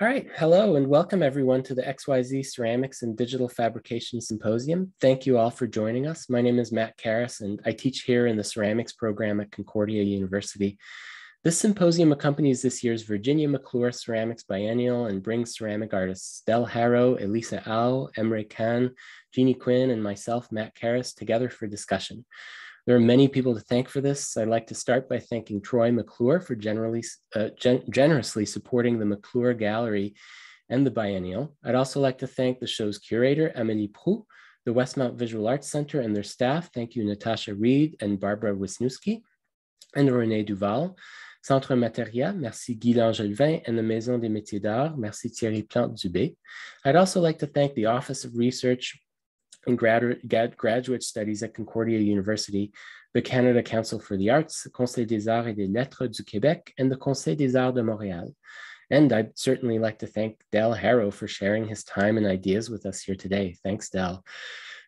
All right, hello and welcome everyone to the XYZ Ceramics and Digital Fabrication Symposium. Thank you all for joining us. My name is Mat Karas and I teach here in the ceramics program at Concordia University. This symposium accompanies this year's Virginia McClure Ceramics Biennial and brings ceramic artists Del Harrow, Eliza Au, Emre Can, Jeannie Quinn, and myself, Mat Karas, together for discussion. There are many people to thank for this. I'd like to start by thanking Troy McClure for generally, uh, gen generously supporting the McClure Gallery and the biennial. I'd also like to thank the show's curator, Amélie Proulx, the Westmount Visual Arts Center and their staff. Thank you, Natasha Reed and Barbara Wisniewski, and Renee Duval. Centre Materia, merci Guy Langevin and the Maison des Métiers d'Art, merci Thierry Plante-Dubé. I'd also like to thank the Office of Research in grad, graduate studies at Concordia University, the Canada Council for the Arts, the Conseil des Arts et des Lettres du Québec, and the Conseil des Arts de Montréal. And I'd certainly like to thank Del Harrow for sharing his time and ideas with us here today. Thanks, Del.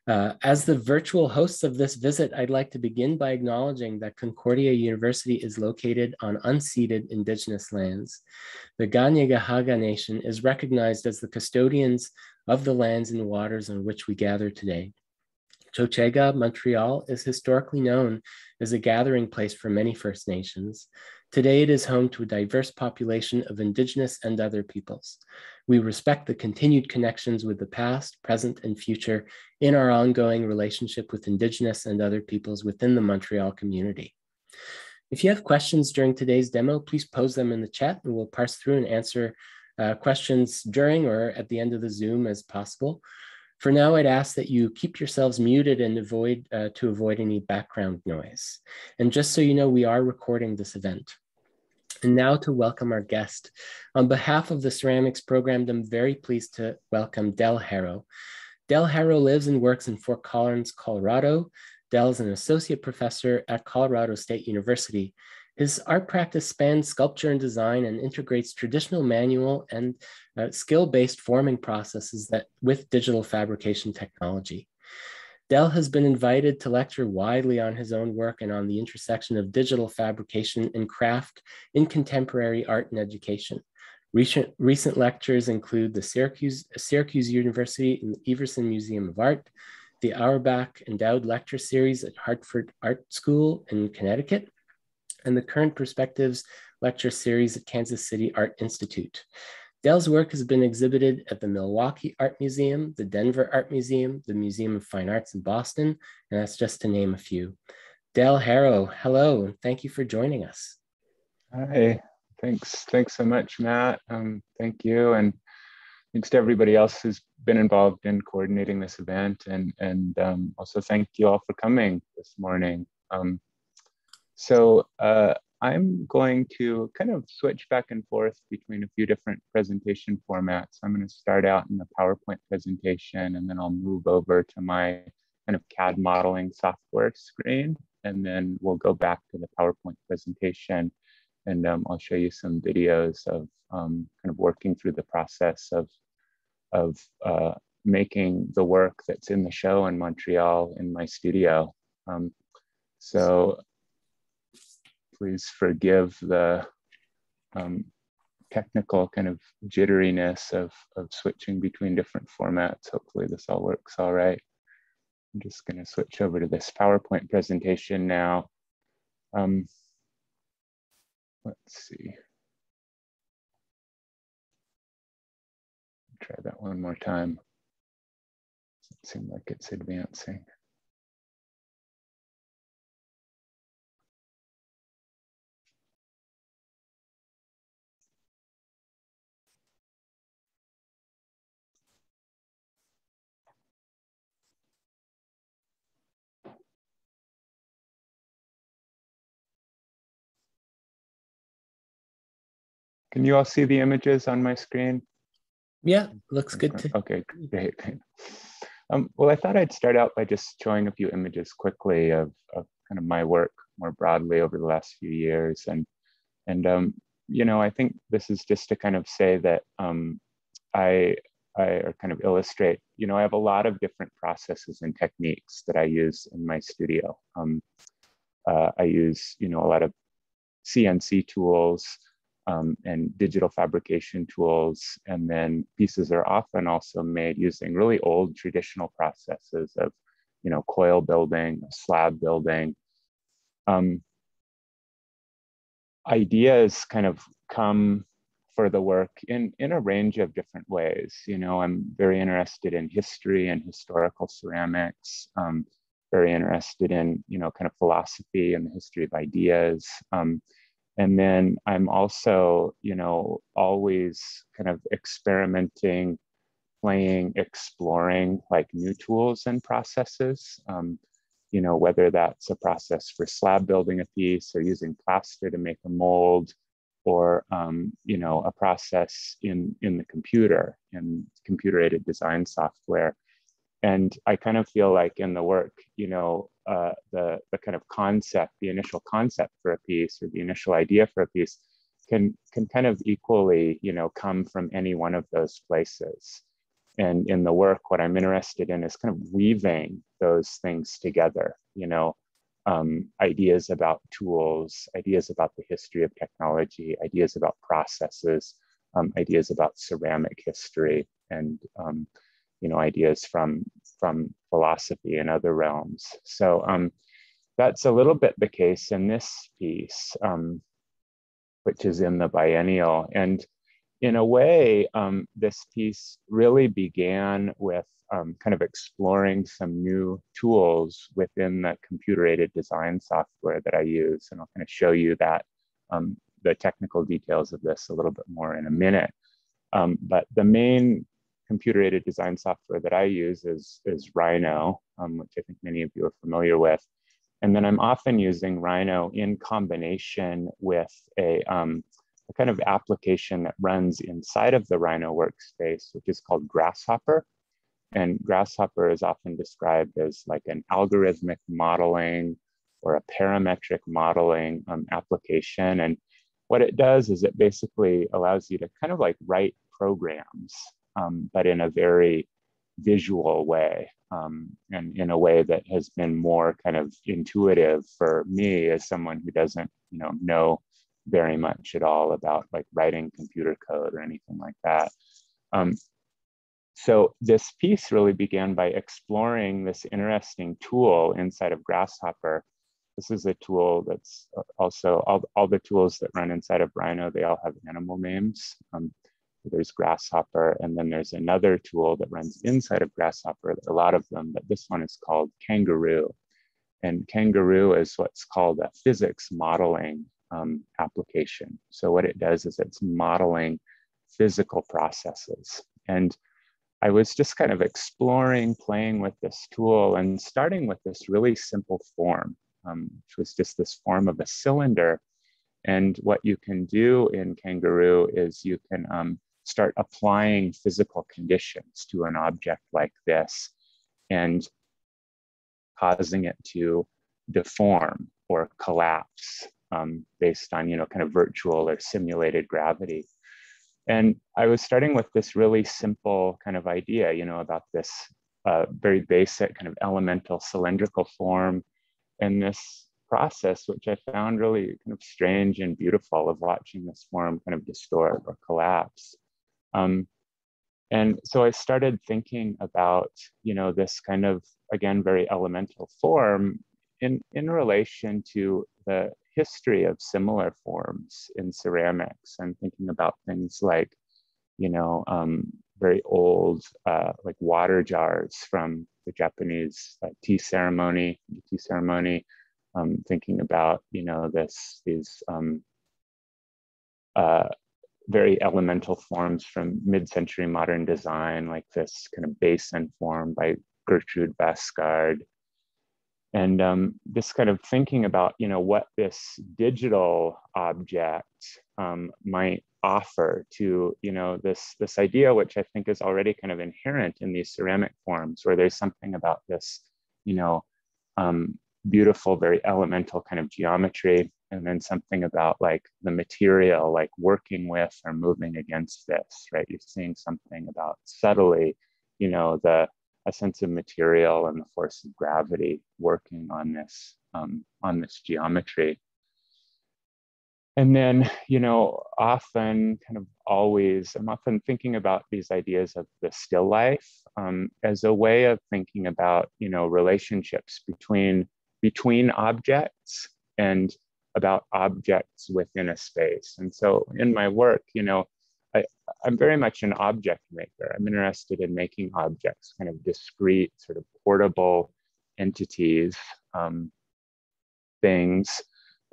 Uh, as the virtual hosts of this visit, I'd like to begin by acknowledging that Concordia University is located on unceded Indigenous lands. The Kanien'kehá:ka Nation is recognized as the custodians of the lands and waters on which we gather today. Tiohtià:ke, Montreal, is historically known as a gathering place for many First Nations. Today, it is home to a diverse population of Indigenous and other peoples. We respect the continued connections with the past, present, and future in our ongoing relationship with Indigenous and other peoples within the Montreal community. If you have questions during today's demo, please pose them in the chat and we'll parse through and answer uh, questions during or at the end of the Zoom as possible. For now, I'd ask that you keep yourselves muted and avoid uh, to avoid any background noise. And just so you know, we are recording this event. And now to welcome our guest. On behalf of the ceramics program, I'm very pleased to welcome Del Harrow. Del Harrow lives and works in Fort Collins, Colorado. Del is an associate professor at Colorado State University his art practice spans sculpture and design and integrates traditional manual and uh, skill-based forming processes that with digital fabrication technology. Del has been invited to lecture widely on his own work and on the intersection of digital fabrication and craft in contemporary art and education. Recent, recent lectures include the Syracuse, Syracuse University and the Everson Museum of Art, the Auerbach Endowed Lecture Series at Hartford Art School in Connecticut, and the Current Perspectives lecture series at Kansas City Art Institute. Del's work has been exhibited at the Milwaukee Art Museum, the Denver Art Museum, the Museum of Fine Arts in Boston, and that's just to name a few. Del Harrow, hello, and thank you for joining us. Hi, thanks. Thanks so much, Mat. Um, thank you. And thanks to everybody else who's been involved in coordinating this event. And, and um, also thank you all for coming this morning. Um, so uh, I'm going to kind of switch back and forth between a few different presentation formats. I'm going to start out in the PowerPoint presentation, and then I'll move over to my kind of CAD modeling software screen, and then we'll go back to the PowerPoint presentation, and um, I'll show you some videos of um, kind of working through the process of, of uh, making the work that's in the show in Montreal in my studio. Um, so please forgive the um, technical kind of jitteriness of, of switching between different formats. Hopefully this all works all right. I'm just gonna switch over to this PowerPoint presentation now. Um, let's see. Try that one more time. Doesn't seem like it's advancing. Can you all see the images on my screen? Yeah, looks good. To... Okay, great. Um, well, I thought I'd start out by just showing a few images quickly of, of kind of my work more broadly over the last few years. And, and um, you know, I think this is just to kind of say that um, I, I or kind of illustrate, you know, I have a lot of different processes and techniques that I use in my studio. Um, uh, I use, you know, a lot of CNC tools, um, and digital fabrication tools. And then pieces are often also made using really old traditional processes of, you know, coil building, slab building. Um, ideas kind of come for the work in, in a range of different ways. You know, I'm very interested in history and historical ceramics, um, very interested in, you know, kind of philosophy and the history of ideas. Um, and then I'm also, you know, always kind of experimenting, playing, exploring like new tools and processes. Um, you know, whether that's a process for slab building a piece or using plaster to make a mold, or um, you know a process in in the computer in computer aided design software and i kind of feel like in the work you know uh, the the kind of concept the initial concept for a piece or the initial idea for a piece can can kind of equally you know come from any one of those places. And in the work what i'm interested in is kind of weaving those things together you know um, ideas about tools, ideas about the history of technology, ideas about processes, um, ideas about ceramic history, and um, you know ideas from from philosophy and other realms. So um, that's a little bit the case in this piece, um, which is in the biennial. And in a way, um, this piece really began with um, kind of exploring some new tools within the computer aided design software that I use. And I'll kind of show you that um, the technical details of this a little bit more in a minute. Um, but the main computer aided design software that I use is, is Rhino, um, which I think many of you are familiar with. And then I'm often using Rhino in combination with a, um, a kind of application that runs inside of the Rhino workspace, which is called Grasshopper. And Grasshopper is often described as like an algorithmic modeling or a parametric modeling um, application. And what it does is it basically allows you to kind of like write programs, um, but in a very visual way um, and in a way that has been more kind of intuitive for me as someone who doesn't, you know, know very much at all about like writing computer code or anything like that. Um, so this piece really began by exploring this interesting tool inside of Grasshopper. This is a tool that's also, all, all the tools that run inside of Rhino, they all have animal names. Um, there's Grasshopper, and then there's another tool that runs inside of Grasshopper, a lot of them, but this one is called Kangaroo. And Kangaroo is what's called a physics modeling um, application. So what it does is it's modeling physical processes. And I was just kind of exploring, playing with this tool and starting with this really simple form, um, which was just this form of a cylinder. And what you can do in Kangaroo is you can um, start applying physical conditions to an object like this and causing it to deform or collapse um, based on, you know, kind of virtual or simulated gravity. And I was starting with this really simple kind of idea, you know, about this uh, very basic kind of elemental cylindrical form and this process, which I found really kind of strange and beautiful of watching this form kind of distort or collapse. Um, and so I started thinking about, you know, this kind of, again, very elemental form in, in relation to the history of similar forms in ceramics. I'm thinking about things like, you know, um, very old, uh, like water jars from the Japanese uh, tea ceremony, tea ceremony. Um, thinking about, you know, this these um, uh, very elemental forms from mid-century modern design, like this kind of basin form by Gertrude Vasegaard, and um, this kind of thinking about you know what this digital object um, might offer to you know this this idea which i think is already kind of inherent in these ceramic forms where there's something about this you know um, beautiful very elemental kind of geometry and then something about like the material like working with or moving against this right you're seeing something about subtly you know the a sense of material and the force of gravity working on this um, on this geometry. and then, you know, often, kind of always, I'm often thinking about these ideas of the still life um, as a way of thinking about, you know, relationships between between objects and about objects within a space. And so, in my work, you know, I, I'm very much an object maker. I'm interested in making objects, kind of discrete, sort of portable entities, um, things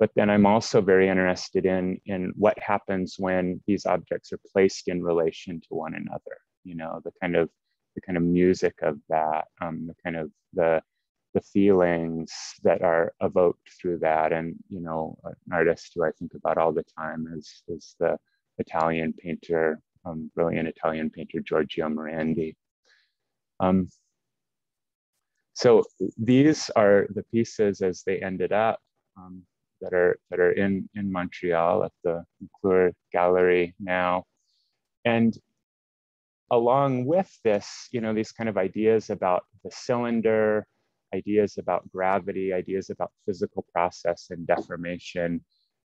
but then I'm also very interested in, in what happens when these objects are placed in relation to one another, you know, the kind of the kind of music of that, um, the kind of the the feelings that are evoked through that. And, you know, an artist who I think about all the time is, is the Italian painter, um, brilliant Italian painter, Giorgio Morandi. Um, so these are the pieces as they ended up. Um, that are that are in in Montreal at the McClure Gallery now, and along with this, you know, these kind of ideas about the cylinder, ideas about gravity, ideas about physical process and deformation.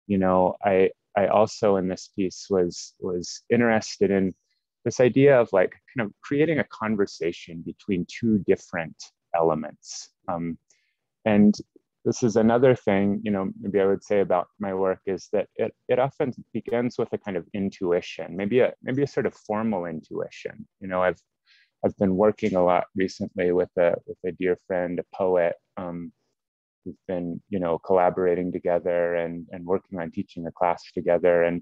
You know, I I also in this piece was was interested in this idea of like kind of creating a conversation between two different elements. Um, and this is another thing, you know, maybe I would say about my work is that it, it often begins with a kind of intuition, maybe a maybe a sort of formal intuition. You know, I've I've been working a lot recently with a with a dear friend, a poet. Um, we've been, you know, collaborating together and and working on teaching a class together. And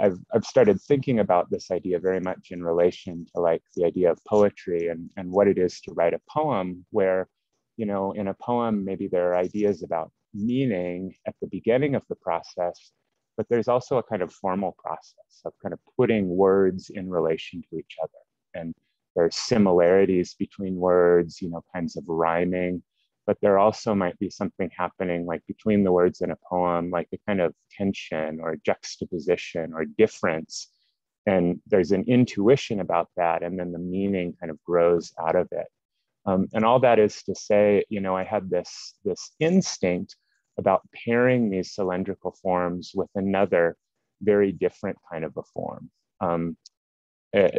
I've I've started thinking about this idea very much in relation to like the idea of poetry and and what it is to write a poem where you know, in a poem, maybe there are ideas about meaning at the beginning of the process, but there's also a kind of formal process of kind of putting words in relation to each other. And there are similarities between words, you know, kinds of rhyming, but there also might be something happening like between the words in a poem, like a kind of tension or juxtaposition or difference. And there's an intuition about that, and then the meaning kind of grows out of it. Um, and all that is to say, you know, I had this, this instinct about pairing these cylindrical forms with another very different kind of a form. Um,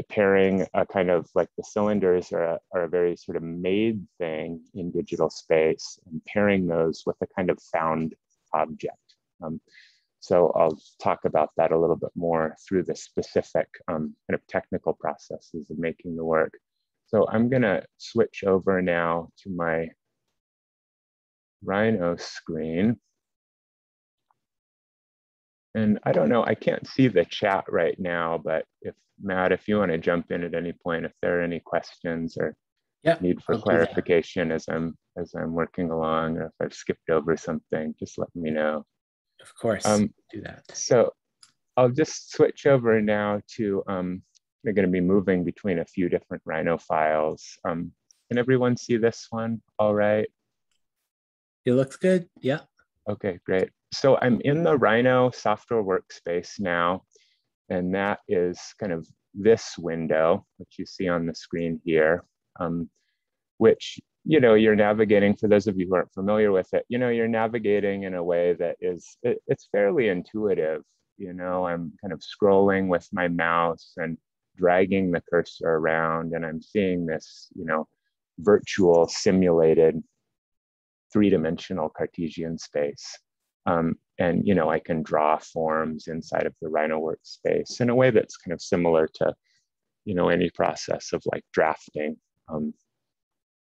pairing a kind of like the cylinders are a, are a very sort of made thing in digital space and pairing those with a kind of found object. Um, so I'll talk about that a little bit more through the specific um, kind of technical processes of making the work. So I'm gonna switch over now to my Rhino screen. And I don't know, I can't see the chat right now, but if Mat, if you want to jump in at any point, if there are any questions or yeah, need for I'll clarification as I'm as I'm working along, or if I've skipped over something, just let me know. Of course, um, do that. So I'll just switch over now to um, they're going to be moving between a few different Rhino files. Um, can everyone see this one all right? It looks good, yeah. Okay, great. So I'm in the Rhino software workspace now, and that is kind of this window, which you see on the screen here, um, which, you know, you're navigating, for those of you who aren't familiar with it, you know, you're navigating in a way that is, it, it's fairly intuitive. You know, I'm kind of scrolling with my mouse and dragging the cursor around and I'm seeing this, you know, virtual simulated three-dimensional Cartesian space. Um, and, you know, I can draw forms inside of the Rhino workspace in a way that's kind of similar to, you know, any process of like drafting, um,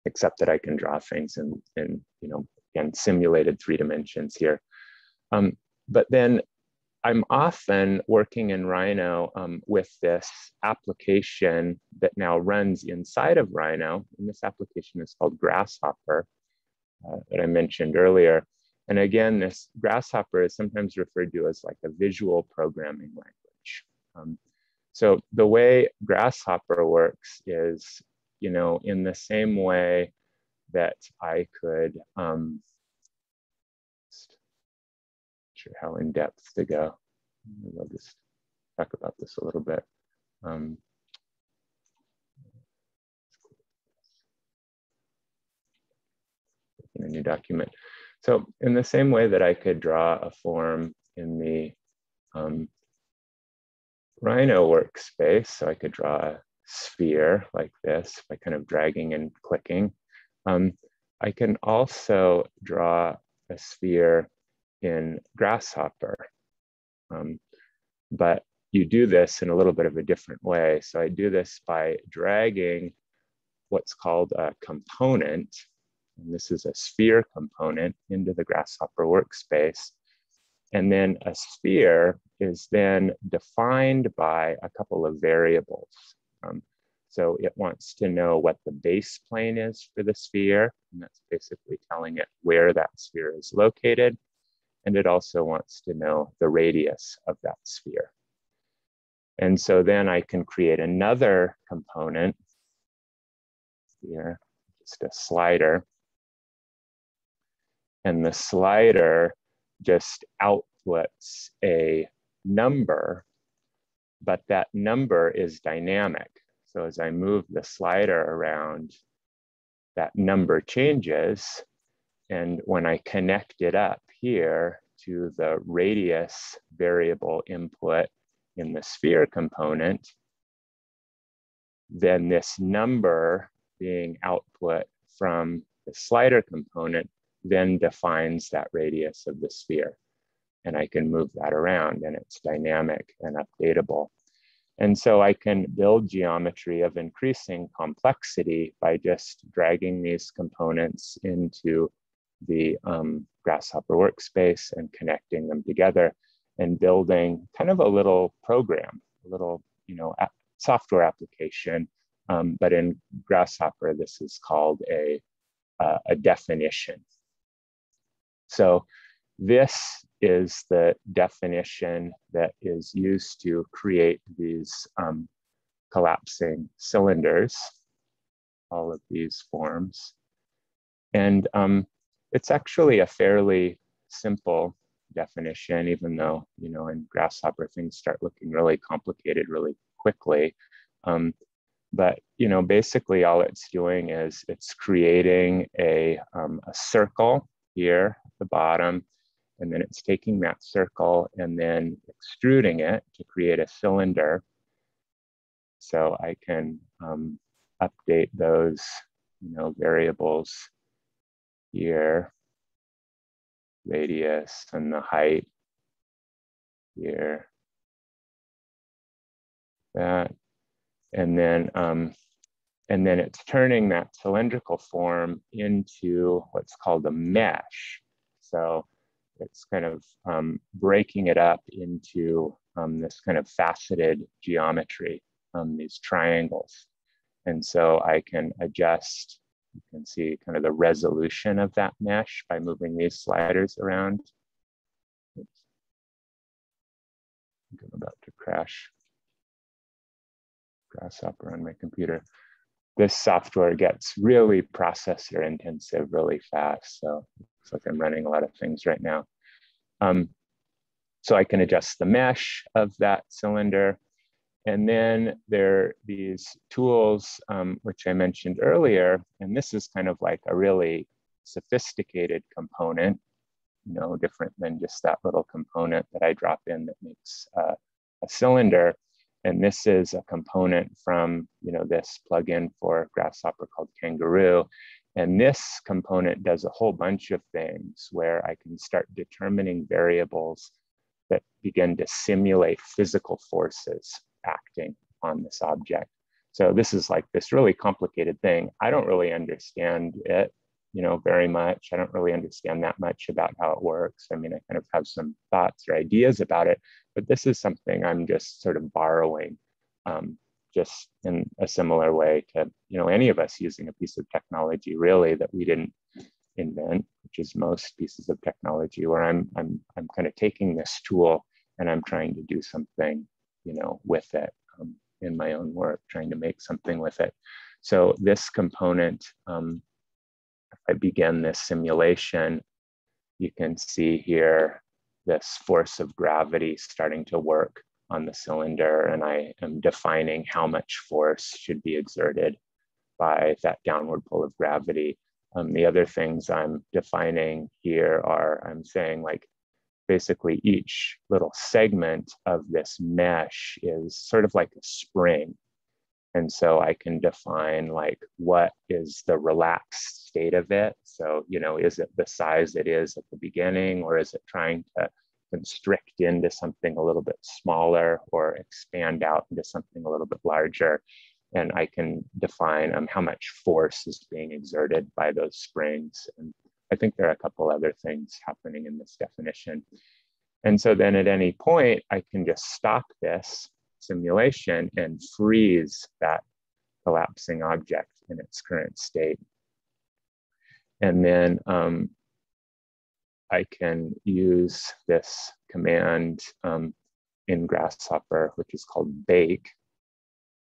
except that I can draw things in, in you know, again, simulated three dimensions here. Um, but then I'm often working in Rhino um, with this application that now runs inside of Rhino. And this application is called Grasshopper uh, that I mentioned earlier. And again, this Grasshopper is sometimes referred to as like a visual programming language. Um, so the way Grasshopper works is, you know, in the same way that I could um, sure how in depth to go. I'll just talk about this a little bit. Um, in a new document. So in the same way that I could draw a form in the um, Rhino workspace. So I could draw a sphere like this by kind of dragging and clicking. Um, I can also draw a sphere in Grasshopper. Um, but you do this in a little bit of a different way. So I do this by dragging what's called a component, and this is a sphere component into the Grasshopper workspace. And then a sphere is then defined by a couple of variables. Um, so it wants to know what the base plane is for the sphere, and that's basically telling it where that sphere is located. And it also wants to know the radius of that sphere. And so then I can create another component here, just a slider. And the slider just outputs a number, but that number is dynamic. So as I move the slider around, that number changes. And when I connect it up here to the radius variable input in the sphere component, then this number being output from the slider component then defines that radius of the sphere. And I can move that around and it's dynamic and updatable. And so I can build geometry of increasing complexity by just dragging these components into the um, Grasshopper workspace and connecting them together and building kind of a little program, a little you know software application. Um, but in Grasshopper, this is called a, uh, a definition. So this is the definition that is used to create these um, collapsing cylinders, all of these forms. And um, it's actually a fairly simple definition, even though, you know, in Grasshopper, things start looking really complicated really quickly. Um, but, you know, basically all it's doing is it's creating a, um, a circle here at the bottom, and then it's taking that circle and then extruding it to create a cylinder. So I can um, update those, you know, variables here, radius and the height here, that, and then um, and then it's turning that cylindrical form into what's called a mesh. So it's kind of um, breaking it up into um, this kind of faceted geometry, um, these triangles. And so I can adjust, you can see kind of the resolution of that mesh by moving these sliders around. Oops. I'm about to crash Grasshopper on my computer this software gets really processor intensive really fast. So it's like I'm running a lot of things right now. Um, so I can adjust the mesh of that cylinder. And then there are these tools, um, which I mentioned earlier, and this is kind of like a really sophisticated component, you know, different than just that little component that I drop in that makes uh, a cylinder. And this is a component from you know, this plugin for Grasshopper called Kangaroo. And this component does a whole bunch of things where I can start determining variables that begin to simulate physical forces acting on this object. So this is like this really complicated thing. I don't really understand it you know, very much. I don't really understand that much about how it works. I mean, I kind of have some thoughts or ideas about it, but this is something I'm just sort of borrowing um, just in a similar way to, you know, any of us using a piece of technology really that we didn't invent, which is most pieces of technology where I'm, I'm, I'm kind of taking this tool and I'm trying to do something, you know, with it um, in my own work, trying to make something with it. So this component um, I begin this simulation, you can see here this force of gravity starting to work on the cylinder and I am defining how much force should be exerted by that downward pull of gravity. Um, the other things I'm defining here are I'm saying like basically each little segment of this mesh is sort of like a spring. And so I can define like what is the relaxed state of it. So, you know, is it the size it is at the beginning or is it trying to constrict into something a little bit smaller or expand out into something a little bit larger? And I can define um, how much force is being exerted by those springs. And I think there are a couple other things happening in this definition. And so then at any point, I can just stop this simulation and freeze that collapsing object in its current state. And then um, I can use this command um, in Grasshopper, which is called bake.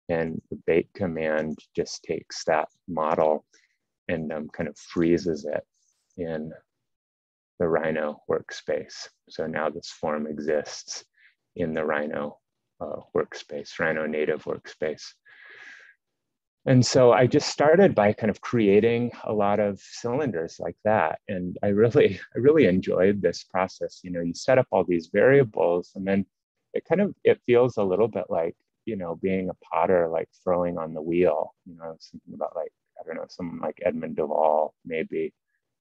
And the bake command just takes that model and um, kind of freezes it in the Rhino workspace. So now this form exists in the Rhino uh, workspace, Rhino native workspace. And so I just started by kind of creating a lot of cylinders like that. And I really, I really enjoyed this process. You know, you set up all these variables and then it kind of, it feels a little bit like, you know, being a potter, like throwing on the wheel, you know, something about like, I don't know, someone like Edmund de Waal maybe,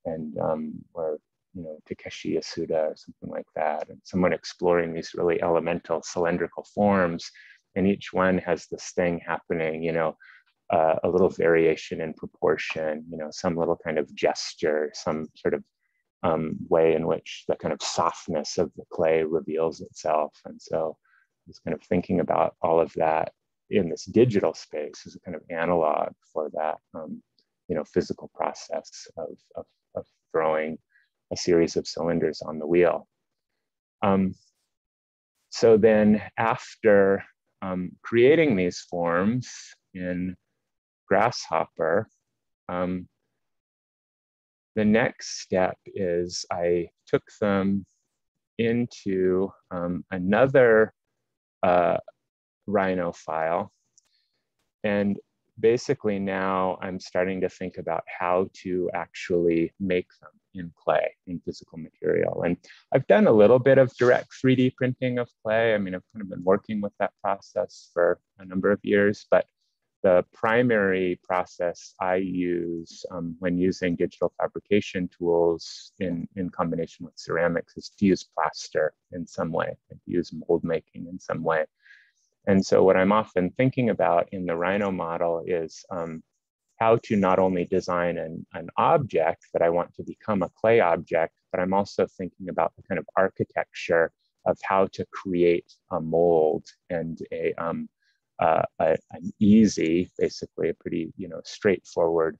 and um, or you know Takeshi Yasuda or something like that, and someone exploring these really elemental cylindrical forms, and each one has this thing happening, you know, uh, a little variation in proportion, you know, some little kind of gesture, some sort of um, way in which the kind of softness of the clay reveals itself, and so I was kind of thinking about all of that in this digital space as a kind of analog for that, um, you know, physical process of, of, of throwing a series of cylinders on the wheel. Um, so then after um, creating these forms in Grasshopper, um, the next step is I took them into um, another uh, Rhino file. And basically now I'm starting to think about how to actually make them in clay, in physical material. And I've done a little bit of direct 3D printing of clay. I mean, I've kind of been working with that process for a number of years, but the primary process I use um, when using digital fabrication tools in, in combination with ceramics is to use plaster in some way, to use mold making in some way. And so what I'm often thinking about in the Rhino model is um, how to not only design an, an object that I want to become a clay object, but I'm also thinking about the kind of architecture of how to create a mold and a, um, uh, a, an easy, basically a pretty you know straightforward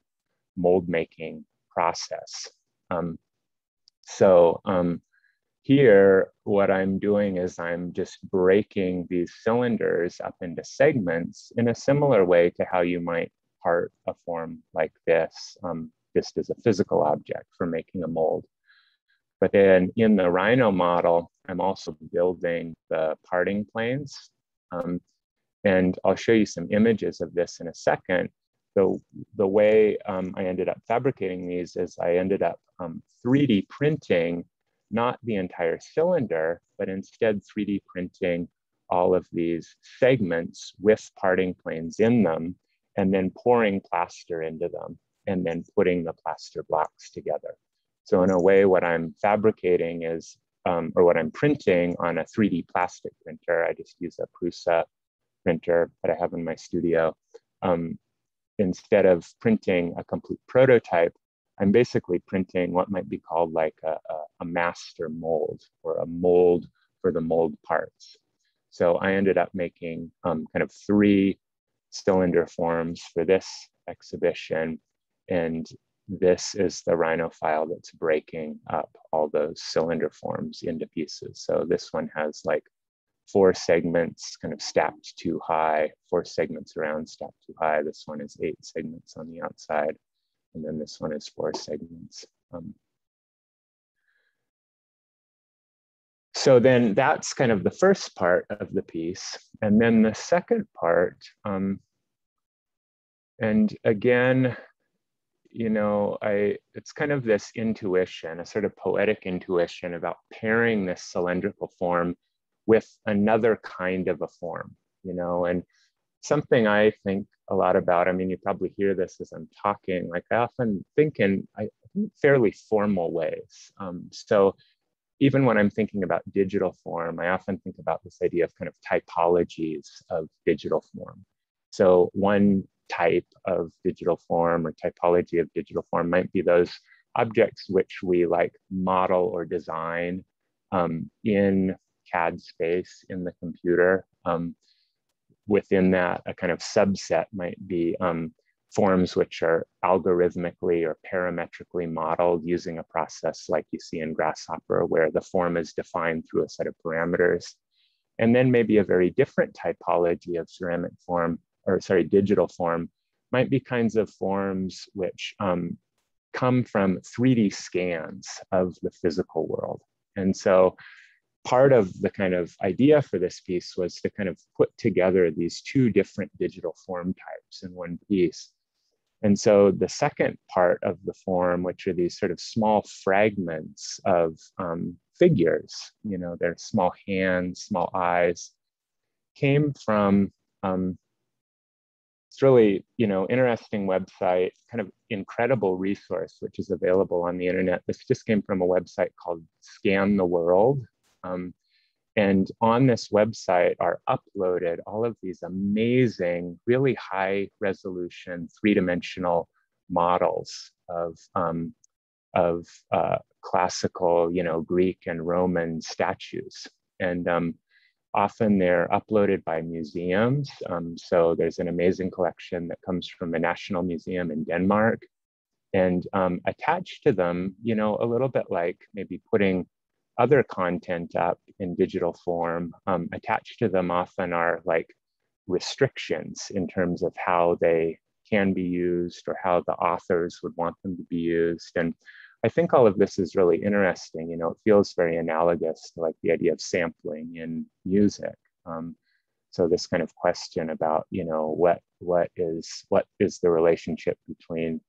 mold making process. Um, so um, here, what I'm doing is I'm just breaking these cylinders up into segments in a similar way to how you might part a form like this, um, just as a physical object for making a mold. But then in the Rhino model, I'm also building the parting planes. Um, and I'll show you some images of this in a second. The, the way um, I ended up fabricating these is I ended up 3D um, printing not the entire cylinder, but instead 3D printing all of these segments with parting planes in them and then pouring plaster into them and then putting the plaster blocks together. So in a way, what I'm fabricating is, um, or what I'm printing on a 3D plastic printer, I just use a Prusa printer that I have in my studio. Um, instead of printing a complete prototype, I'm basically printing what might be called like a, a, a master mold or a mold for the mold parts. So I ended up making um, kind of three cylinder forms for this exhibition. And this is the Rhino file that's breaking up all those cylinder forms into pieces. So this one has like four segments kind of stacked too high, four segments around stacked too high. This one is eight segments on the outside. And then this one is four segments. Um, so then that's kind of the first part of the piece. And then the second part, um, and again, you know, I it's kind of this intuition, a sort of poetic intuition about pairing this cylindrical form with another kind of a form, you know, and something I think a lot about. I mean, you probably hear this as I'm talking. Like I often think in I fairly formal ways. Um, so even when I'm thinking about digital form, I often think about this idea of kind of typologies of digital form. So one type of digital form or typology of digital form might be those objects which we like model or design um, in CAD space in the computer. Um, within that, a kind of subset might be um, forms which are algorithmically or parametrically modeled using a process like you see in Grasshopper, where the form is defined through a set of parameters. And then maybe a very different typology of ceramic form, or sorry, digital form, might be kinds of forms which um, come from 3D scans of the physical world. And so part of the kind of idea for this piece was to kind of put together these two different digital form types in one piece. And so the second part of the form, which are these sort of small fragments of um, figures, you know, their small hands, small eyes, came from um, it's really, you know, interesting website, kind of incredible resource, which is available on the internet. This just came from a website called Scan the World, um, and on this website are uploaded all of these amazing, really high resolution, three dimensional models of, um, of uh, classical, you know, Greek and Roman statues. And um, often they're uploaded by museums. Um, so there's an amazing collection that comes from the National Museum in Denmark. And um, attached to them, you know, a little bit like maybe putting other content up in digital form, um, attached to them often are like restrictions in terms of how they can be used or how the authors would want them to be used. And I think all of this is really interesting. You know, it feels very analogous to like the idea of sampling in music. Um, so this kind of question about, you know, what what is what is the relationship between,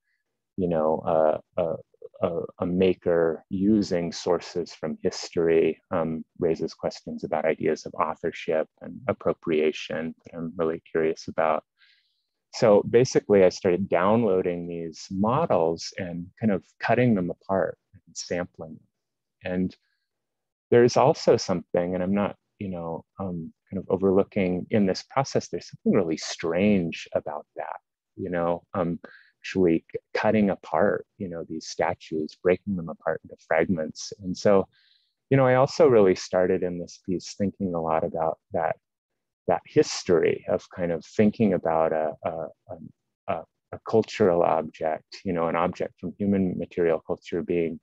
you know, uh, uh, a, a maker using sources from history um, raises questions about ideas of authorship and appropriation that I'm really curious about. So basically, I started downloading these models and kind of cutting them apart and sampling them. And there's also something, and I'm not, you know, um, kind of overlooking in this process, there's something really strange about that. You know, um, actually cutting apart, you know, these statues, breaking them apart into fragments. And so, you know, I also really started in this piece thinking a lot about that that history of kind of thinking about a, a, a, a cultural object, you know, an object from human material culture being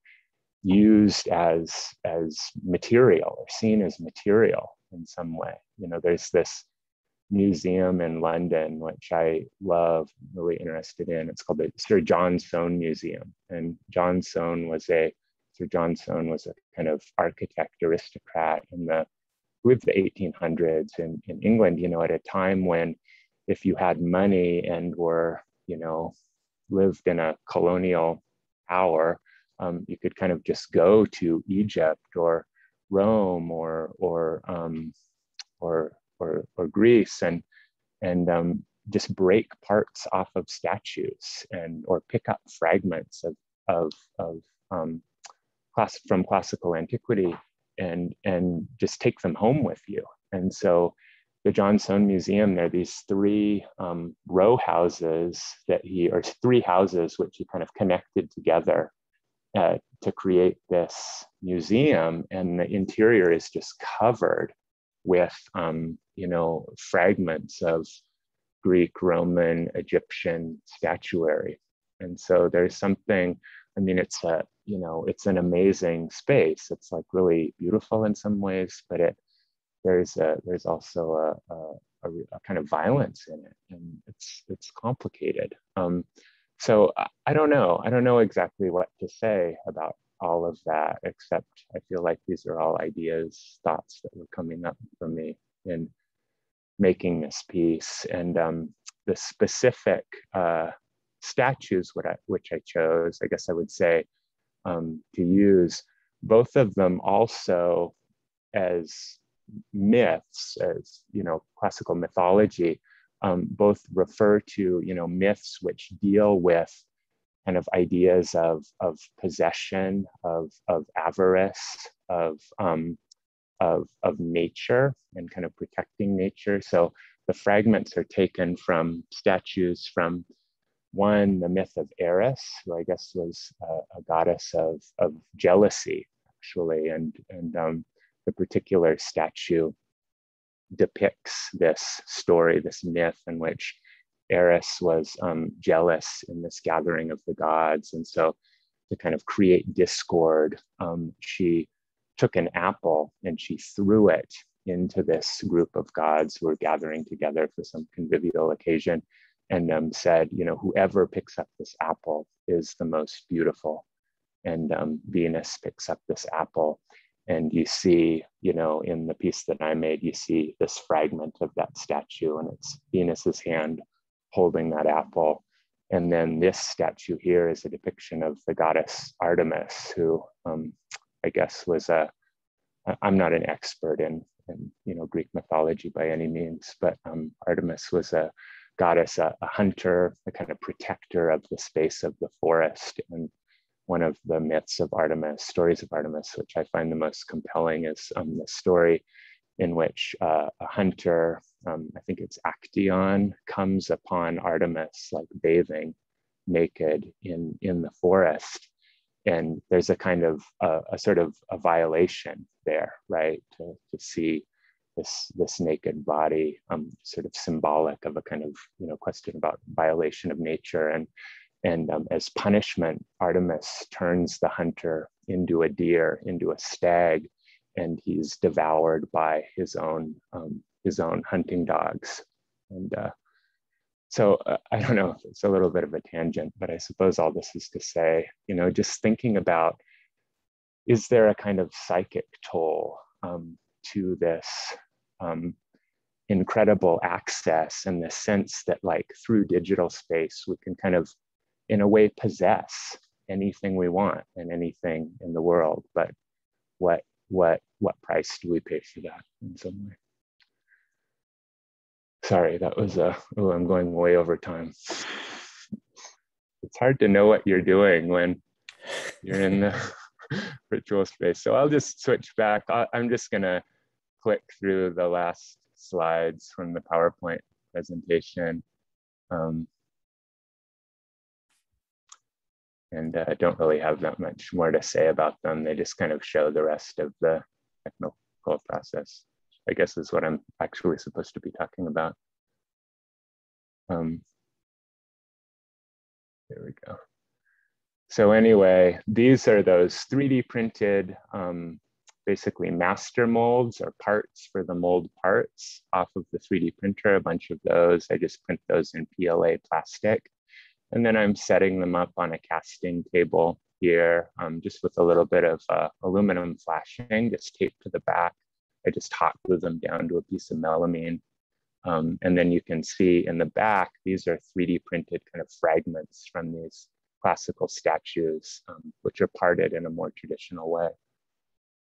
used as as material or seen as material in some way. You know, there's this museum in London, which I love, really interested in. It's called the Sir John Soane Museum. And John Soane was a, Sir John Soane was a kind of architect aristocrat in the, with the 1800s in, in England, you know, at a time when if you had money and were, you know, lived in a colonial power, um, you could kind of just go to Egypt or Rome or, or, um, or or, or Greece and, and um, just break parts off of statues and or pick up fragments of, of, of um, class, from classical antiquity and, and just take them home with you. And so the John Soane Museum, there are these three um, row houses that he, or three houses which he kind of connected together uh, to create this museum. And the interior is just covered with um, you know fragments of Greek, Roman, Egyptian statuary. And so there's something, I mean, it's a, you know, it's an amazing space. It's like really beautiful in some ways, but it, there's a, there's also a, a, a, a kind of violence in it and it's, it's complicated. Um, so I, I don't know. I don't know exactly what to say about all of that, except I feel like these are all ideas, thoughts that were coming up for me in making this piece. And um, the specific uh, statues, I, which I chose, I guess I would say, um, to use, both of them also as myths, as you know, classical mythology, um, both refer to you know myths which deal with kind of ideas of of possession, of of avarice, of um, of of nature, and kind of protecting nature. So the fragments are taken from statues from one, the myth of Eris, who I guess was a, a goddess of, of jealousy, actually, and, and um, the particular statue depicts this story, this myth in which Eris was um, jealous in this gathering of the gods. And so, to kind of create discord, um, she took an apple and she threw it into this group of gods who were gathering together for some convivial occasion and um, said, you know, whoever picks up this apple is the most beautiful. And um, Venus picks up this apple. And you see, you know, in the piece that I made, you see this fragment of that statue, and it's Venus's hand holding that apple. And then this statue here is a depiction of the goddess Artemis, who um, I guess was a, I'm not an expert in, in you know Greek mythology by any means, but um, Artemis was a goddess, a, a, hunter, a kind of protector of the space of the forest. And one of the myths of Artemis, stories of Artemis, which I find the most compelling, is um, the story in which uh, a hunter, um, I think it's Actaeon, comes upon Artemis like bathing naked in, in the forest. And there's a kind of a sort of a violation there, right? To, to see this this naked body, um, sort of symbolic of a kind of you know question about violation of nature and and um, as punishment, Artemis turns the hunter into a deer, into a stag, and he's devoured by his own um, his own hunting dogs. And uh, so uh, I don't know, if it's a little bit of a tangent, but I suppose all this is to say, you know, just thinking about is there a kind of psychic toll um, to this um, incredible access and the sense that like through digital space we can kind of in a way possess anything we want and anything in the world but what what what price do we pay for that in some way sorry that was a oh i'm going way over time it's hard to know what you're doing when you're in the virtual space so i'll just switch back I, i'm just going to click through the last slides from the PowerPoint presentation. Um, and I uh, don't really have that much more to say about them. They just kind of show the rest of the technical process, I guess is what I'm actually supposed to be talking about. Um, there we go. So anyway, these are those 3D printed um, basically master molds or parts for the mold parts off of the 3D printer, a bunch of those. I just print those in PLA plastic. And then I'm setting them up on a casting table here, um, just with a little bit of uh, aluminum flashing, just taped to the back. I just hot glue them down to a piece of melamine. Um, and then you can see in the back, these are 3D printed kind of fragments from these classical statues, um, which are parted in a more traditional way.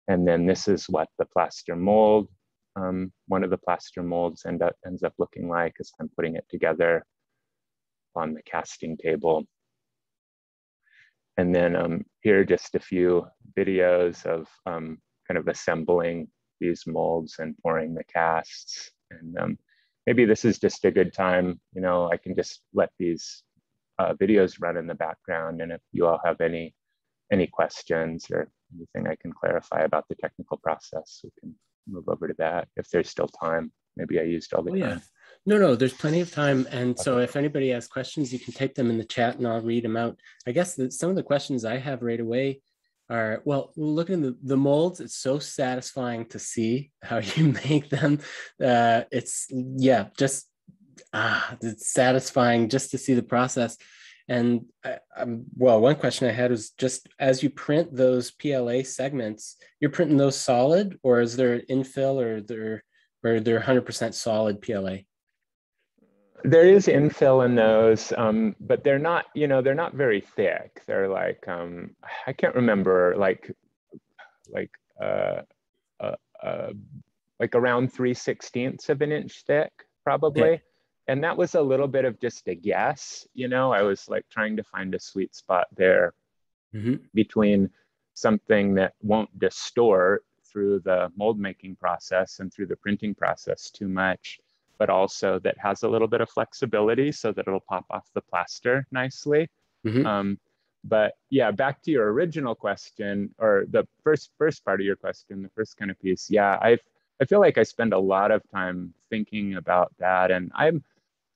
And then this is what the plaster mold, um, one of the plaster molds end up, ends up looking like as I'm putting it together on the casting table. And then um, here are just a few videos of um, kind of assembling these molds and pouring the casts. And um, maybe this is just a good time, you know, I can just let these uh, videos run in the background. And if you all have any, any questions or anything I can clarify about the technical process, we can move over to that if there's still time. Maybe I used all the oh, time. Yeah. No, no, there's plenty of time. And so if anybody has questions, you can type them in the chat and I'll read them out. I guess that some of the questions I have right away are, well, looking at the, the molds, it's so satisfying to see how you make them. Uh, it's, yeah, just, ah, it's satisfying just to see the process. And I, well, one question I had was just as you print those PLA segments, you're printing those solid, or is there an infill, or there, or they're 100% solid PLA? There is infill in those, um, but they're not, you know, they're not very thick. They're like, um, I can't remember, like, like, uh, uh, uh like around 3 sixteenths of an inch thick, probably. Okay. And that was a little bit of just a guess, you know, I was like trying to find a sweet spot there mm-hmm. between something that won't distort through the mold making process and through the printing process too much but also that has a little bit of flexibility so that it'll pop off the plaster nicely. Mm-hmm. Um, but yeah, back to your original question or the first first part of your question, the first kind of piece. Yeah, I I feel like I spend a lot of time thinking about that, and I'm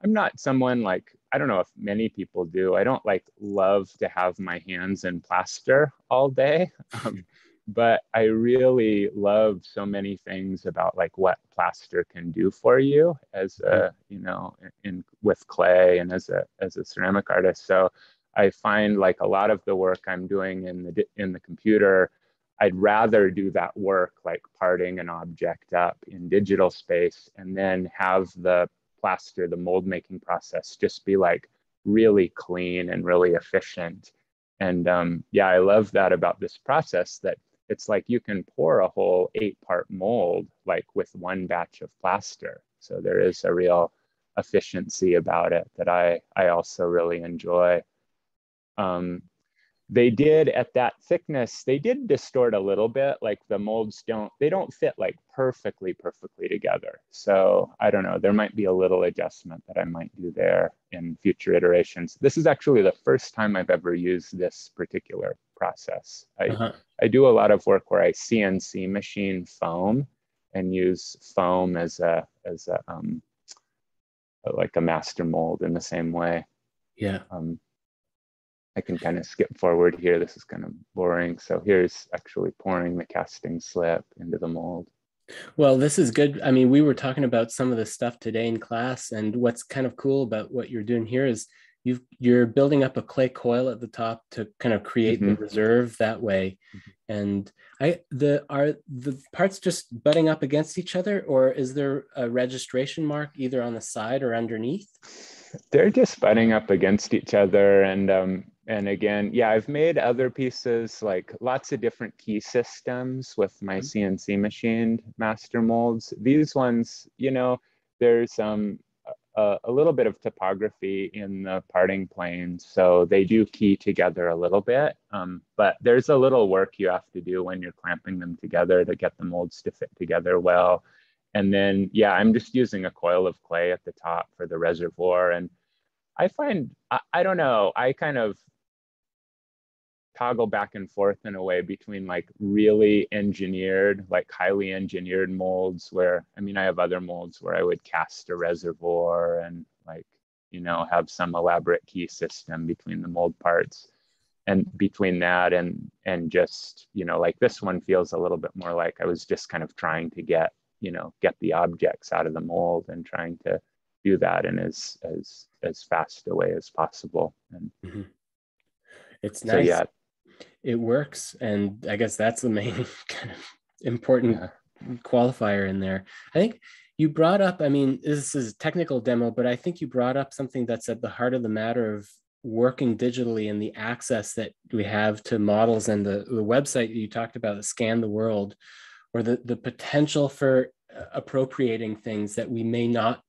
I'm not someone like I don't know if many people do. I don't like love to have my hands in plaster all day. Um, but I really love so many things about like what plaster can do for you as a mm-hmm. you know in with clay and as a as a ceramic artist. So I find like a lot of the work I'm doing in the in the computer, I'd rather do that work like parting an object up in digital space and then have the plaster, the mold making process just be like really clean and really efficient. And um, yeah, I love that about this process that it's like you can pour a whole eight part mold like with one batch of plaster. So there is a real efficiency about it that I, I also really enjoy. Um, they did at that thickness, they did distort a little bit, like the molds don't, they don't fit like perfectly, perfectly together. So I don't know, there might be a little adjustment that I might do there in future iterations. This is actually the first time I've ever used this particular process. I, uh-huh. I do a lot of work where I CNC machine foam and use foam as a, as a, um, like a master mold in the same way. Yeah. Um, I can kind of skip forward here. This is kind of boring. So here's actually pouring the casting slip into the mold. Well, this is good. I mean, we were talking about some of the stuff today in class, and what's kind of cool about what you're doing here is you you're building up a clay coil at the top to kind of create mm-hmm. the reserve that way. Mm-hmm. And I the are the parts just butting up against each other, or is there a registration mark either on the side or underneath? They're just butting up against each other, and um, and again, yeah, I've made other pieces like lots of different key systems with my CNC mm-hmm. machined master molds. These ones, you know, there's um, a, little bit of topography in the parting plane, so they do key together a little bit. Um, but there's a little work you have to do when you're clamping them together to get the molds to fit together well. And then, yeah, I'm just using a coil of clay at the top for the reservoir. And I find, I, I don't know, I kind of toggle back and forth in a way between like really engineered, like highly engineered molds where, I mean, I have other molds where I would cast a reservoir and like, you know, have some elaborate key system between the mold parts. And between that and and just, you know, like this one feels a little bit more like I was just kind of trying to get, you know, get the objects out of the mold and trying to do that in as as as fast a way as possible. And mm-hmm. it's nice. So, yeah, it works. And I guess that's the main kind of important yeah. qualifier in there. I think you brought up, I mean, this is a technical demo, but I think you brought up something that's at the heart of the matter of working digitally and the access that we have to models and the, the website you talked about, that Scan the World, or the, the potential for uh, appropriating things that we may not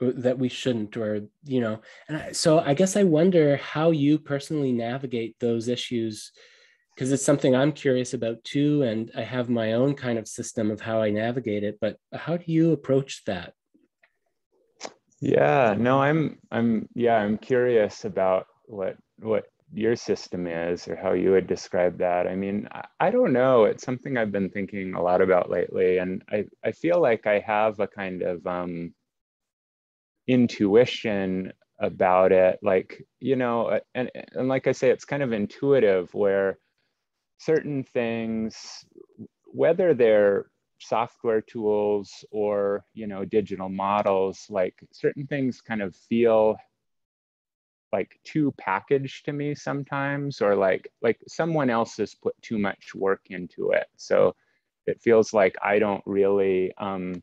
uh, that we shouldn't or you know and I, so i guess i wonder how you personally navigate those issues because it's something i'm curious about too and i have my own kind of system of how i navigate it but how do you approach that? Yeah no i'm i'm yeah i'm curious about what what your system is or how you would describe that. I mean I, don't know it's something i've been thinking a lot about lately and i i feel like i have a kind of um intuition about it like you know and, and like i say it's kind of intuitive where certain things whether they're software tools or you know digital models like certain things kind of feel like too packaged to me sometimes or like like someone else has put too much work into it. So it feels like i don't really um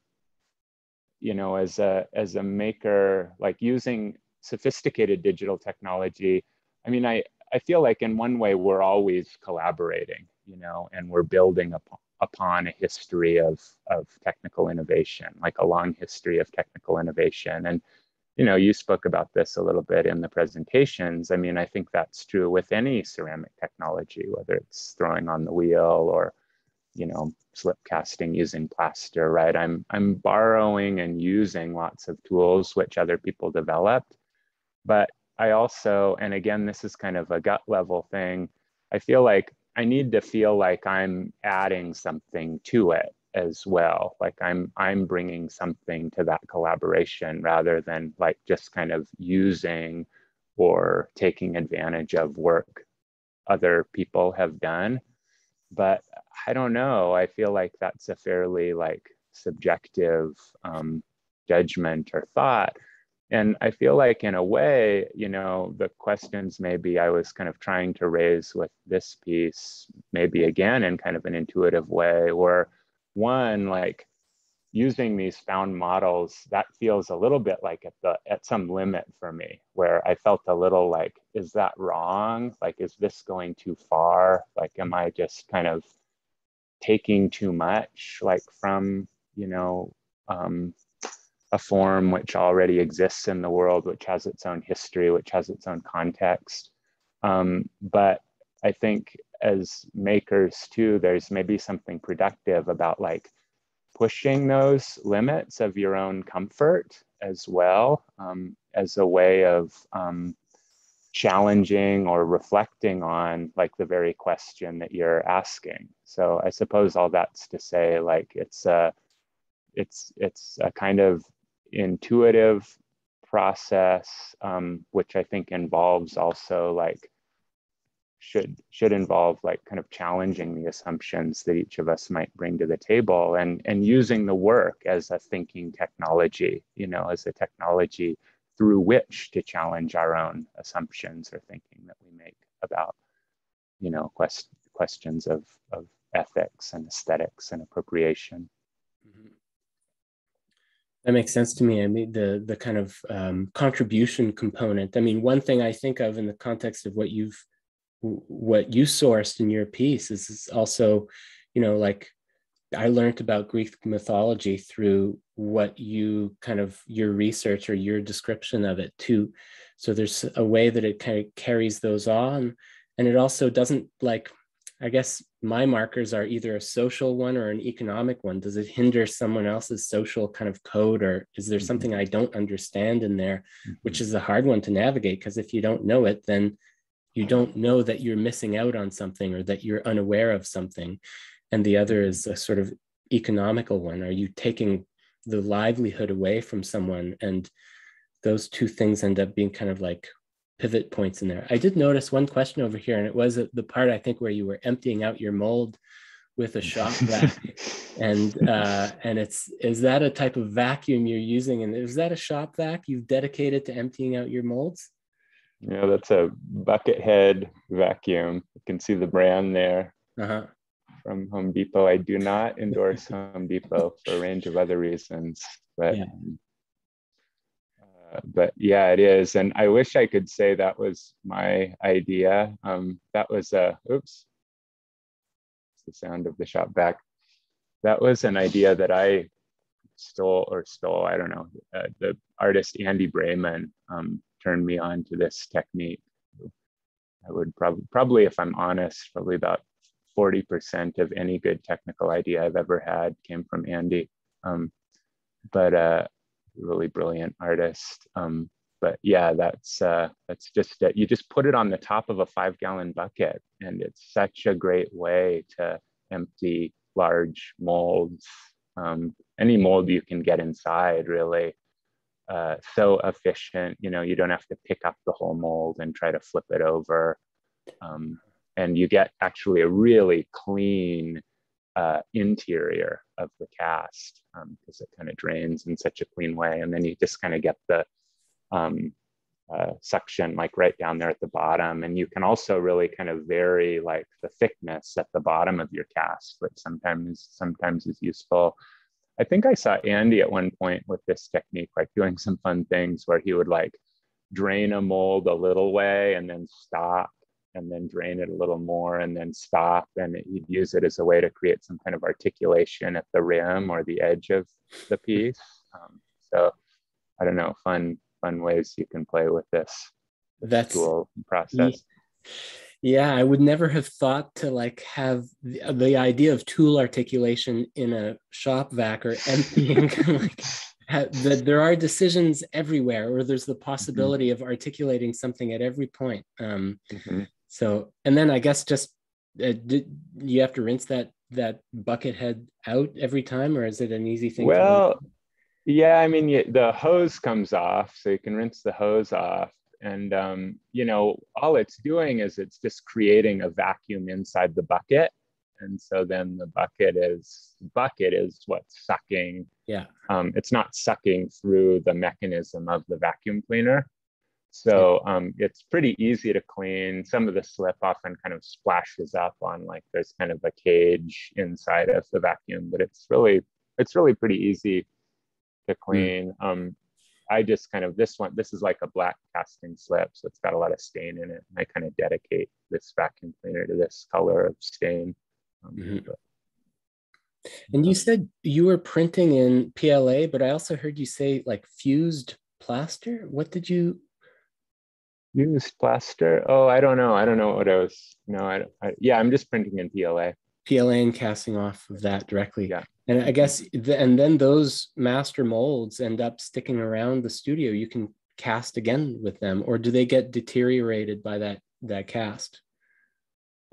you know, as a as a maker, like using sophisticated digital technology, I mean, I I feel like in one way we're always collaborating, you know, and we're building upon upon a history of of technical innovation, like a long history of technical innovation. And you know, you spoke about this a little bit in the presentations. I mean, I think that's true with any ceramic technology, whether it's throwing on the wheel or, you know, slip casting using plaster, right? I'm I'm borrowing and using lots of tools which other people developed, but I also, and again, this is kind of a gut level thing. I feel like I need to feel like I'm adding something to it as well. Like i'm i'm bringing something to that collaboration rather than like just kind of using or taking advantage of work other people have done. But i don't know. I feel like that's a fairly like subjective um, judgment or thought and i feel like in a way you know the questions maybe i was kind of trying to raise with this piece maybe again in kind of an intuitive way where one like using these found models that feels a little bit like at the at some limit for me where i felt a little like is that wrong? Like is this going too far? Like am i just kind of taking too much like from you know um, a form which already exists in the world which has its own history which has its own context um, but i think as makers too, there's maybe something productive about like pushing those limits of your own comfort as well um, as a way of um, challenging or reflecting on like the very question that you're asking. So I suppose all that's to say like it's a it's it's a kind of intuitive process um, which I think involves also like should should involve like kind of challenging the assumptions that each of us might bring to the table and and using the work as a thinking technology you know as a technology through which to challenge our own assumptions or thinking that we make about you know quest, questions of of ethics and aesthetics and appropriation mm-hmm. That makes sense to me. I mean, the the kind of um, contribution component. I mean, one thing I think of in the context of what you've what you sourced in your piece is also, you know, like I learned about Greek mythology through what you kind of your research or your description of it too. So there's a way that it kind of carries those on. And it also doesn't like, I guess my markers are either a social one or an economic one. Does it hinder someone else's social kind of code or is there mm-hmm. something I don't understand in there, which mm-hmm. is a hard one to navigate? Because if you don't know it, then you don't know that you're missing out on something or that you're unaware of something and the other is a sort of economical one are you taking the livelihood away from someone and those two things end up being kind of like pivot points in there i did notice one question over here and it was the part i think where you were emptying out your mold with a shop vac and uh, and it's is that a type of vacuum you're using and is that a shop vac you've dedicated to emptying out your molds yeah, that's a bucket head vacuum. You can see the brand there uh-huh. from Home Depot. I do not endorse Home Depot for a range of other reasons, but yeah. Uh, but yeah, it is. And I wish I could say that was my idea. Um, that was a oops. It's the sound of the shop vac. That was an idea that I stole or stole. I don't know. Uh, the artist Andy Brayman um, turned me on to this technique. I would probably, probably, if I'm honest, probably about 40% of any good technical idea I've ever had came from Andy. Um, but uh, really brilliant artist. Um, but yeah, that's uh, that's just uh, you just put it on the top of a five gallon bucket, and it's such a great way to empty large molds. Um, any mold you can get inside, really uh, so efficient. You know, you don't have to pick up the whole mold and try to flip it over. Um, and you get actually a really clean uh, interior of the cast because um, it kind of drains in such a clean way. And then you just kind of get the um, uh, suction like right down there at the bottom. And you can also really kind of vary like the thickness at the bottom of your cast, which sometimes sometimes is useful. I think I saw Andy at one point with this technique, like doing some fun things where he would like drain a mold a little way and then stop and then drain it a little more and then stop. And he'd use it as a way to create some kind of articulation at the rim or the edge of the piece. Um, so I don't know, fun, fun ways you can play with this That's tool process. Yeah, I would never have thought to like have the, the idea of tool articulation in a shop vac or emptying like that there are decisions everywhere or there's the possibility mm-hmm. of articulating something at every point um, mm-hmm. So and then i guess just uh, did, you have to rinse that that bucket head out every time or is it an easy thing well yeah i mean you, the hose comes off so you can rinse the hose off. And um, you know all it's doing is it's just creating a vacuum inside the bucket. And so then the bucket is bucket is what's sucking. Yeah. Um, it's not sucking through the mechanism of the vacuum cleaner so um, it's pretty easy to clean some of the slip often kind of splashes up on like there's kind of a cage inside of the vacuum but it's really it's really pretty easy to hmm. clean mm. um, I just kind of this one, this is like a black casting slip, so it's got a lot of stain in it. And I kind of dedicate this vacuum cleaner to this color of stain. Um, mm-hmm. and you said you were printing in PLA, but I also heard you say like fused plaster. What did you? Fused plaster? Oh, I don't know. I don't know what I was. No, I, I yeah, I'm just printing in PLA. PLA and casting off of that directly. Yeah. And I guess, and then those master molds end up sticking around the studio. You can cast again with them, or do they get deteriorated by that that cast?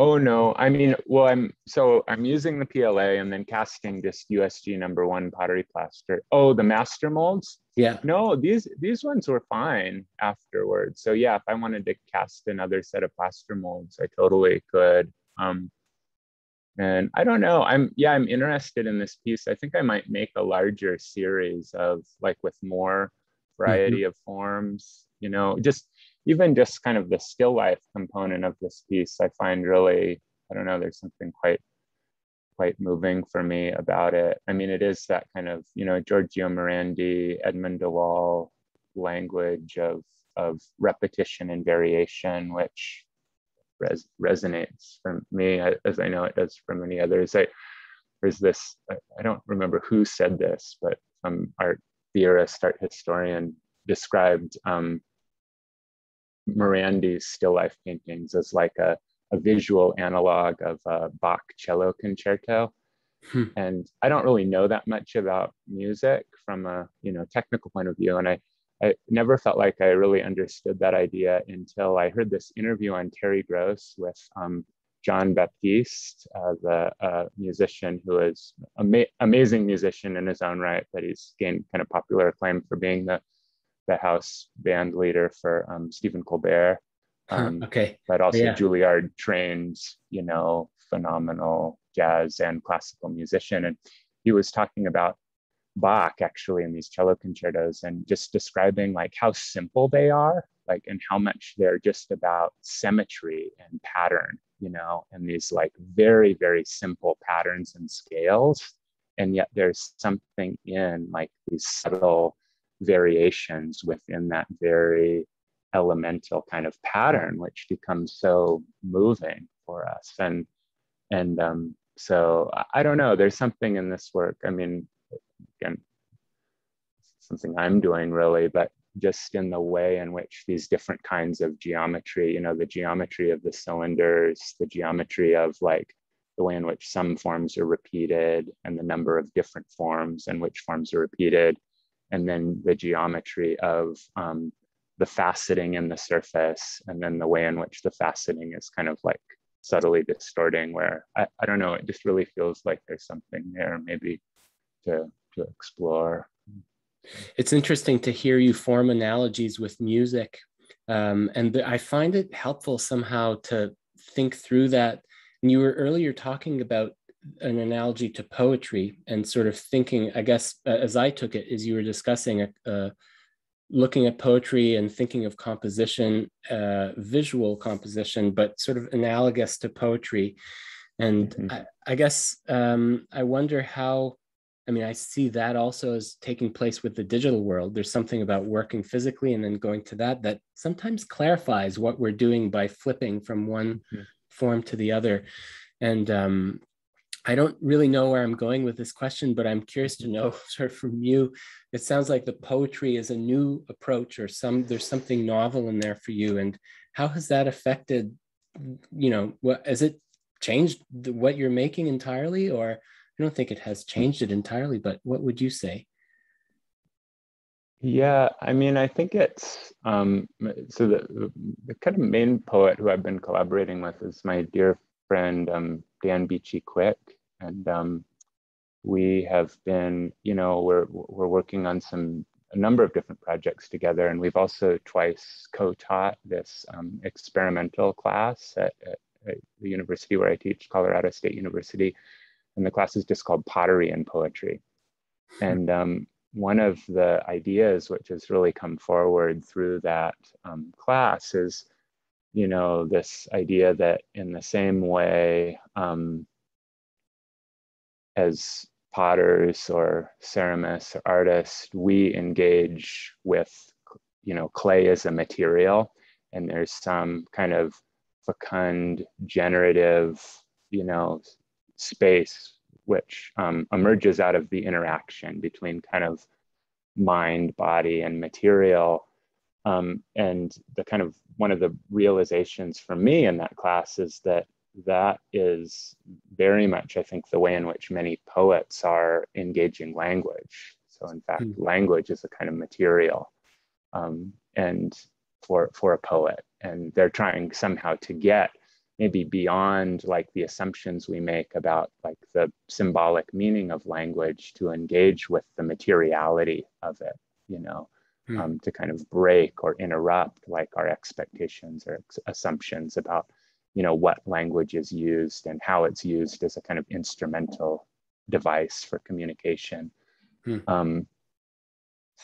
Oh no, I mean, well, I'm so I'm using the PLA and then casting this USG number one pottery plaster. Oh, the master molds? Yeah. No, these these ones were fine afterwards. So yeah, if I wanted to cast another set of plaster molds, I totally could. Um, and I don't know. I'm yeah, I'm interested in this piece. I think I might make a larger series of like with more variety mm-hmm. of forms. You know, just even just kind of the still life component of this piece i find really i don't know there's something quite quite moving for me about it. I mean it is that kind of you know giorgio morandi edmund de language of of repetition and variation which res- resonates for me as i know it does for many others. I there's this i don't remember who said this but some art theorist art historian described um, Morandi's still life paintings as like a, a visual analog of a Bach cello concerto. Hmm. And I don't really know that much about music from a you know technical point of view, and I I never felt like I really understood that idea until I heard this interview on Terry Gross with um, Jon Batiste, uh, the uh, musician who is ama- amazing musician in his own right, but he's gained kind of popular acclaim for being the the house band leader for um, Stephen Colbert. Um, okay. But also yeah. Juilliard trained, you know, phenomenal jazz and classical musician. And he was talking about Bach actually in these cello concertos and just describing like how simple they are, like, and how much they're just about symmetry and pattern, you know, and these like very, very simple patterns and scales. And yet there's something in like these subtle variations within that very elemental kind of pattern, which becomes so moving for us. And and um, so I don't know. There's something in this work. I mean, again, something I'm doing really, but just in the way in which these different kinds of geometry, you know, the geometry of the cylinders, the geometry of like the way in which some forms are repeated and the number of different forms and which forms are repeated and then the geometry of um, the faceting in the surface, and then the way in which the faceting is kind of like subtly distorting, where I, I don't know, it just really feels like there's something there maybe to, to explore. It's interesting to hear you form analogies with music. Um, and I find it helpful somehow to think through that. And you were earlier talking about an analogy to poetry and sort of thinking, I guess, as I took it, as you were discussing, uh, looking at poetry and thinking of composition, uh, visual composition, but sort of analogous to poetry. And mm-hmm. I, I, guess um, I wonder how I mean, I see that also as taking place with the digital world. There's something about working physically and then going to that that sometimes clarifies what we're doing by flipping from one mm-hmm. form to the other. And um, I don't really know where I'm going with this question, but I'm curious to know sort of from you. It sounds like the poetry is a new approach, or some there's something novel in there for you. And how has that affected? You know, what has it changed what you're making entirely, or I don't think it has changed it entirely, but what would you say? Yeah, I mean, I think it's um, so the, the kind of main poet who I've been collaborating with is my dear friend um, Dan Beachy Quick, and um, we have been, you know, we're we're working on some a number of different projects together, and we've also twice co-taught this um, experimental class at, at, at the university where I teach, Colorado State University, and the class is just called Pottery and Poetry. Hmm. And um, one of the ideas which has really come forward through that um, class is, you know, this idea that in the same way um, as potters or ceramists or artists, we engage with, you know, clay as a material, and there's some kind of fecund, generative, you know, space which um, emerges out of the interaction between kind of mind, body, and material. Um, and the kind of one of the realizations for me in that class is that that is very much, I think, the way in which many poets are engaging language. So, in fact, mm. language is a kind of material, um, and for for a poet, and they're trying somehow to get maybe beyond like the assumptions we make about like the symbolic meaning of language to engage with the materiality of it you know mm. um, to kind of break or interrupt like our expectations or ex- assumptions about you know what language is used and how it's used as a kind of instrumental device for communication mm. um,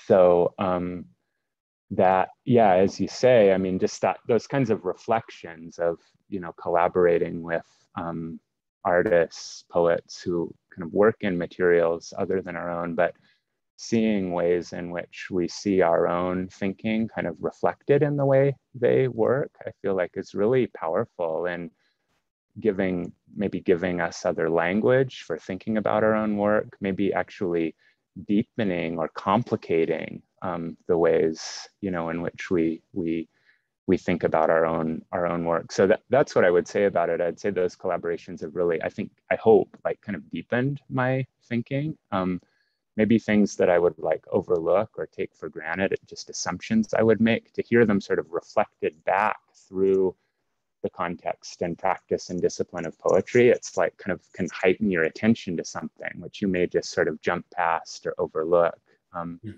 so um, that yeah as you say i mean just that those kinds of reflections of you know collaborating with um, artists poets who kind of work in materials other than our own but seeing ways in which we see our own thinking kind of reflected in the way they work i feel like is really powerful in giving maybe giving us other language for thinking about our own work maybe actually deepening or complicating um, the ways you know in which we we we think about our own our own work. So that, that's what i would say about it. I'd say those collaborations have really i think i hope like kind of deepened my thinking. Um, maybe things that i would like overlook or take for granted just assumptions i would make to hear them sort of reflected back through the context and practice and discipline of poetry it's like kind of can heighten your attention to something which you may just sort of jump past or overlook. Um, mm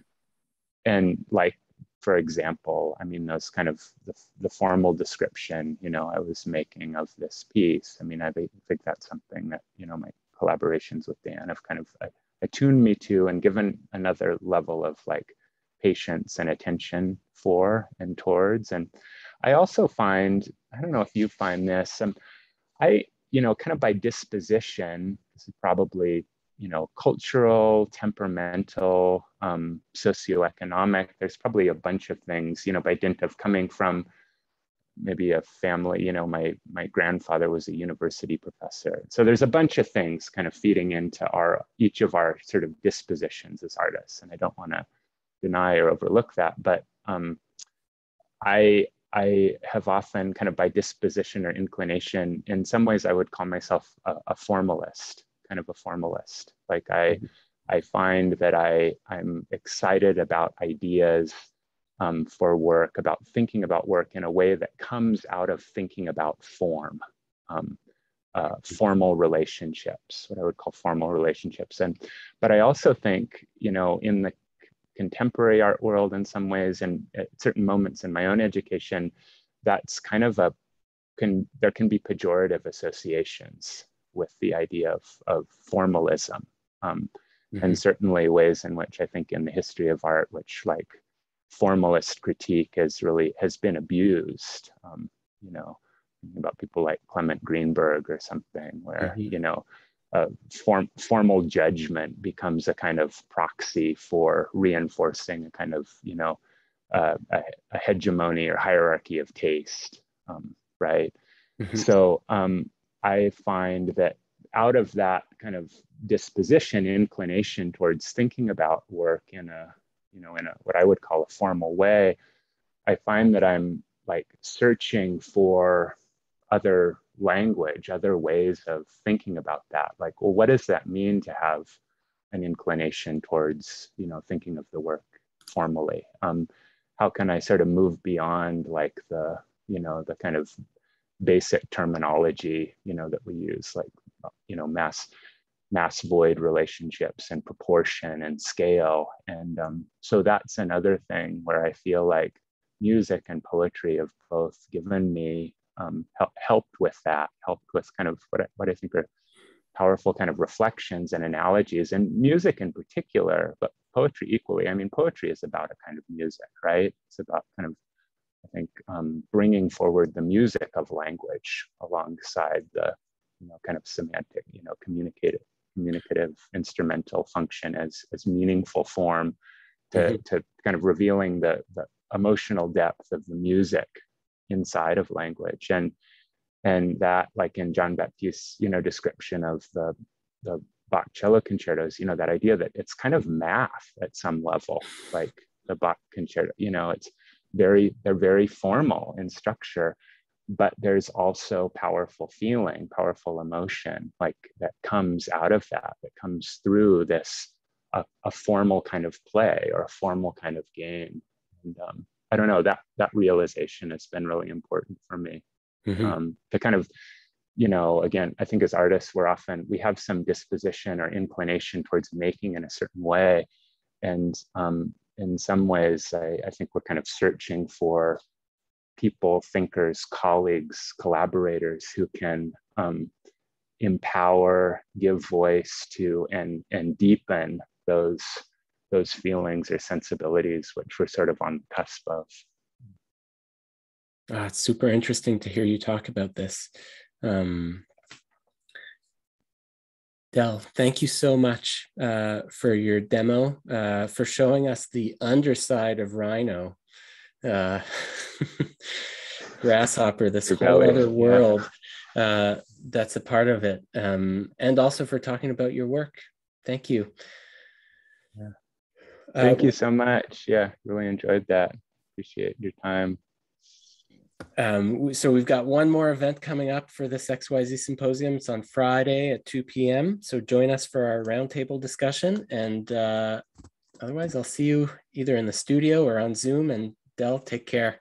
and like for example i mean those kind of the, the formal description you know i was making of this piece i mean i think that's something that you know my collaborations with dan have kind of uh, attuned me to and given another level of like patience and attention for and towards and i also find i don't know if you find this um, i you know kind of by disposition this is probably you know, cultural, temperamental, um, socioeconomic. There's probably a bunch of things, you know, by dint of coming from maybe a family, you know, my my grandfather was a university professor. So there's a bunch of things kind of feeding into our each of our sort of dispositions as artists. And I don't want to deny or overlook that, but um, I I have often kind of by disposition or inclination, in some ways I would call myself a, a formalist kind of a formalist. Like I, mm-hmm. I find that I, I'm excited about ideas um, for work, about thinking about work in a way that comes out of thinking about form, um, uh, mm-hmm. formal relationships, what I would call formal relationships. And, but I also think, you know, in the contemporary art world in some ways, and at certain moments in my own education, that's kind of a, can, there can be pejorative associations with the idea of, of formalism. Um, mm-hmm. And certainly ways in which I think in the history of art, which like formalist critique has really has been abused. Um, you know, about people like Clement Greenberg or something, where mm-hmm. you know a form, formal judgment becomes a kind of proxy for reinforcing a kind of, you know, uh, a, a, hegemony or hierarchy of taste, um, right? Mm-hmm. So um, I find that out of that kind of disposition, inclination towards thinking about work in a, you know, in a what I would call a formal way, I find that I'm like searching for other language, other ways of thinking about that. Like, well, what does that mean to have an inclination towards, you know, thinking of the work formally? Um, how can I sort of move beyond like the, you know, the kind of basic terminology, you know, that we use, like, you know, mass mass void relationships and proportion and scale. And um, so that's another thing where I feel like music and poetry have both given me um, help, helped with that, helped with kind of what I, what I think are powerful kind of reflections and analogies, and music in particular, but poetry equally. I mean, poetry is about a kind of music, right? It's about kind of, I think, um, bringing forward the music of language alongside the, you know, kind of semantic, you know, communicative, communicative, instrumental function as as meaningful form to mm-hmm. to kind of revealing the the emotional depth of the music inside of language and and that like in Jon Batiste's you know description of the the Bach cello concertos you know that idea that it's kind of math at some level like the Bach concerto you know it's very they're very formal in structure but there's also powerful feeling powerful emotion like that comes out of that that comes through this a, a formal kind of play or a formal kind of game. And um, I don't know that that realization has been really important for me. Mm-hmm. um, to kind of you know again I think as artists we're often we have some disposition or inclination towards making in a certain way. And um, in some ways I, I think we're kind of searching for people thinkers colleagues collaborators who can um, empower give voice to and and deepen those those feelings or sensibilities which we're sort of on the cusp of. Ah, it's super interesting to hear you talk about this. Um, Del, thank you so much uh, for your demo, uh, for showing us the underside of Rhino. Uh, grasshopper, this whole other world yeah. uh, that's a part of it. Um, and also for talking about your work. Thank you. Yeah. Thank uh, you so much. Yeah, really enjoyed that. Appreciate your time. Um, so we've got one more event coming up for this XYZ symposium. It's on Friday at 2 p.m. So join us for our roundtable discussion. And uh, otherwise, I'll see you either in the studio or on Zoom. And Del, take care.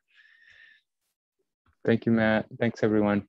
Thank you, Mat. Thanks, everyone.